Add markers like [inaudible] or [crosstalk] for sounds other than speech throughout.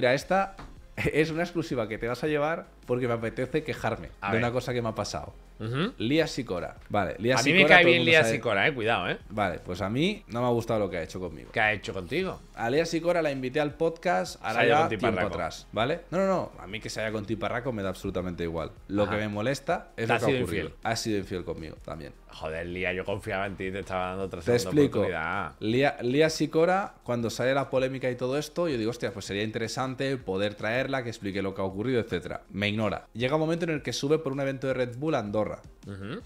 Mira, esta [laughs] es una exclusiva que te vas a llevar porque me apetece quejarme A de ver. una cosa que me ha pasado. Ujú. Lía Sicora. Vale, Lía A mí me cae bien Lía sabe- Sicora, eh. Cuidado, eh. Vale, pues a mí no me ha gustado lo que ha hecho conmigo. ¿Qué ha hecho contigo? A Lea Sicora la invité al podcast ahora ya tiempo atrás, ¿vale? No, no, no. A mí que se haya con Tiparraco me da absolutamente igual. Lo Ajá. que me molesta es lo ha que ha sido ocurrido. infiel. Ha sido infiel conmigo también. Joder, Lía, yo confiaba en ti y te estaba dando otra Te explico. Lía, Lía Sicora, cuando sale la polémica y todo esto, yo digo, hostia, pues sería interesante poder traerla, que explique lo que ha ocurrido, etcétera. Me Llega un momento en el que sube por un evento de Red Bull a Andorra,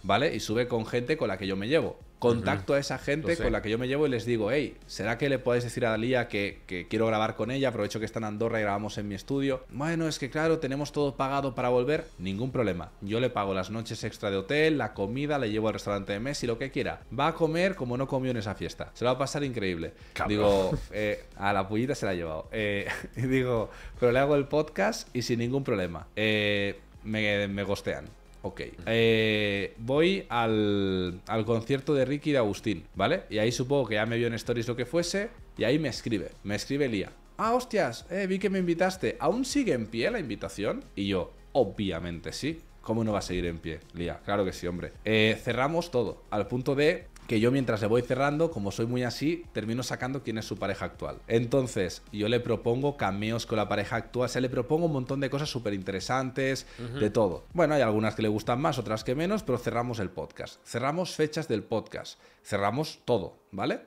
¿vale? Y sube con gente con la que yo me llevo. Contacto a esa gente con la que yo me llevo y les digo, hey, ¿será que le podéis decir a Lía que, que quiero grabar con ella? Aprovecho que está en Andorra y grabamos en mi estudio. Bueno, es que claro, tenemos todo pagado para volver. Ningún problema. Yo le pago las noches extra de hotel, la comida, le llevo al restaurante de Messi, lo que quiera. Va a comer como no comió en esa fiesta. Se lo va a pasar increíble. Cabrón. Digo, eh, a la pullita se la ha llevado. Eh, [laughs] y digo, pero le hago el podcast y sin ningún problema. Eh, me, me gostean. Ok. Eh, voy al, al concierto de Ricky y de Agustín, ¿vale? Y ahí supongo que ya me vio en stories lo que fuese. Y ahí me escribe. Me escribe Lía. Ah, hostias, eh, vi que me invitaste. ¿Aún sigue en pie la invitación? Y yo, obviamente sí. ¿Cómo no va a seguir en pie, Lía? Claro que sí, hombre. Eh, cerramos todo, al punto de que yo mientras le voy cerrando, como soy muy así, termino sacando quién es su pareja actual. Entonces, yo le propongo cameos con la pareja actual, o sea, le propongo un montón de cosas súper interesantes, de todo. Bueno, hay algunas que le gustan más, otras que menos, pero cerramos el podcast. Cerramos fechas del podcast. Cerramos todo, ¿vale?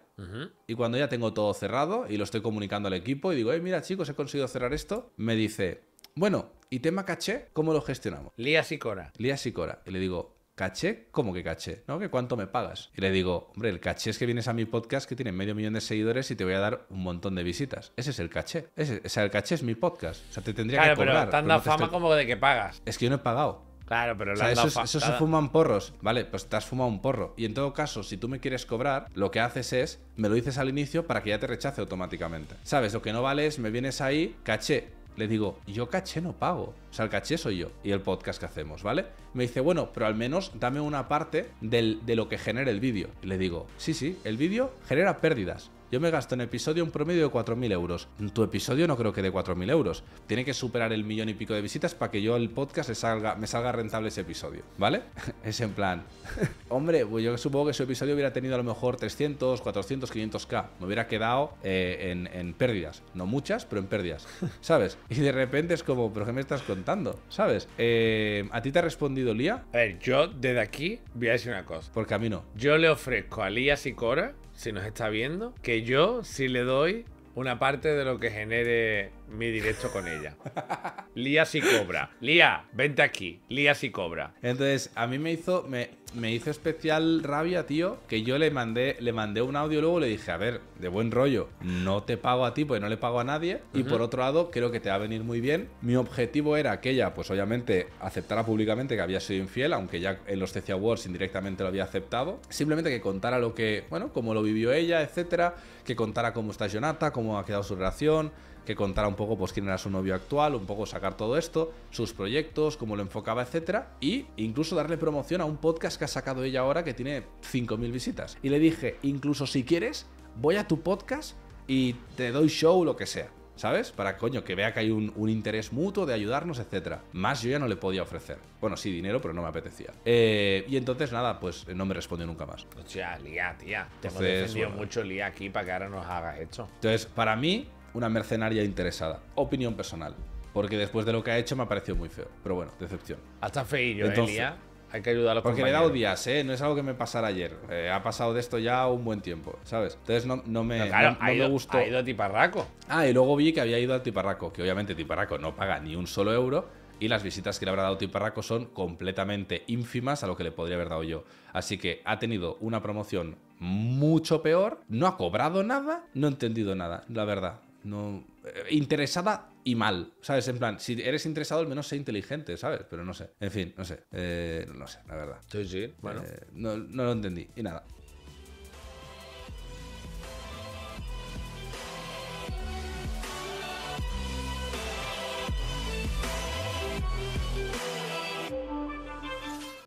Y cuando ya tengo todo cerrado y lo estoy comunicando al equipo y digo, hey, mira chicos, he conseguido cerrar esto, me dice, bueno, ¿y tema caché? ¿Cómo lo gestionamos? Lía Sicora. Lía Sicora. Y le digo, ¿caché? ¿Cómo que caché? ¿No? ¿Que cuánto me pagas? Y le digo, hombre, el caché es que vienes a mi podcast que tiene medio millón de seguidores y te voy a dar un montón de visitas. Ese es el caché. Ese, o sea, el caché es mi podcast. O sea, te tendría Claro, que cobrar. pero dado no fama estoy- como de que pagas. Es que yo no he pagado. Claro, pero O sea, eso, eso se fuman porros. Vale, pues te has fumado un porro. Y en todo caso, si tú me quieres cobrar, lo que haces es, me lo dices al inicio para que ya te rechace automáticamente. ¿Sabes? Lo que no vale es, me vienes ahí, caché. Le digo, yo caché no pago. O sea, el caché soy yo y el podcast que hacemos, ¿vale? Me dice, bueno, pero al menos dame una parte del- de lo que genera el vídeo. Y le digo, sí, sí, el vídeo genera pérdidas. Yo me gasto en episodio un promedio de 4.000 euros. Tu episodio no creo que de 4.000 euros. Tiene que superar el millón y pico de visitas para que yo el podcast le salga, me salga rentable ese episodio, ¿vale? [laughs] es en plan, [laughs] hombre, pues yo supongo que su episodio hubiera tenido a lo mejor 300, 400, 500k. Me hubiera quedado eh, en, en pérdidas. No muchas, pero en pérdidas, [laughs] ¿sabes? Y de repente es como, ¿pero qué me estás contando? ¿Sabes? Eh, ¿A ti te ha respondido Lía? A ver, yo desde aquí voy a decir una cosa. Porque a mí no. Yo le ofrezco a Lía Sicora, si nos está viendo, que yo sí le doy una parte de lo que genere mi directo con ella. [laughs] Lía sí cobra. Lía, vente aquí. Lía sí cobra. Entonces, a mí me hizo, me, me hizo especial rabia, tío, que yo le mandé, le mandé un audio luego le dije, a ver, de buen rollo, no te pago a ti porque no le pago a nadie. Y por otro lado, creo que te va a venir muy bien. Mi objetivo era que ella, pues obviamente, aceptara públicamente que había sido infiel, aunque ya en los CC Awards indirectamente lo había aceptado. Simplemente que contara lo que, bueno, cómo lo vivió ella, etcétera. Que contara cómo está Jonata, cómo ha quedado su relación que contara un poco pues quién era su novio actual, un poco sacar todo esto, sus proyectos, cómo lo enfocaba, etcétera, y incluso darle promoción a un podcast que ha sacado ella ahora que tiene 5000 visitas. Y le dije, incluso si quieres, voy a tu podcast y te doy show lo que sea. ¿Sabes? Para coño, que vea que hay un, un interés mutuo de ayudarnos, etcétera. Más yo ya no le podía ofrecer. Bueno, sí, dinero, pero no me apetecía. Eh, y entonces, nada, pues no me respondió nunca más. O sea, Lía, tía. Te hemos defendido bueno. mucho, Lía, aquí para que ahora nos hagas esto. Entonces, para mí, una mercenaria interesada. Opinión personal. Porque después de lo que ha hecho me ha parecido muy feo. Pero bueno, decepción. Hasta feillo, ¿eh, Entonces- Lía? Hay que ayudar a los Porque le he dado compañeros. días, ¿eh? No es algo que me pasara ayer. Eh, ha pasado de esto ya un buen tiempo, ¿sabes? Entonces no, no me, claro, no- me gustó. ha ido a Tiparraco. Ah, y luego vi que había ido al Tiparraco, que obviamente Tiparraco no paga ni un solo euro y las visitas que le habrá dado Tiparraco son completamente ínfimas a lo que le podría haber dado yo. Así que ha tenido una promoción mucho peor, no ha cobrado nada, no he entendido nada, la verdad. No, eh, interesada y mal, ¿sabes? En plan, si eres interesado, al menos sé inteligente, ¿sabes? Pero no sé. En fin, no sé. Eh, no sé, la verdad. Sí, sí. Bueno. Eh, no, no lo entendí. Y nada.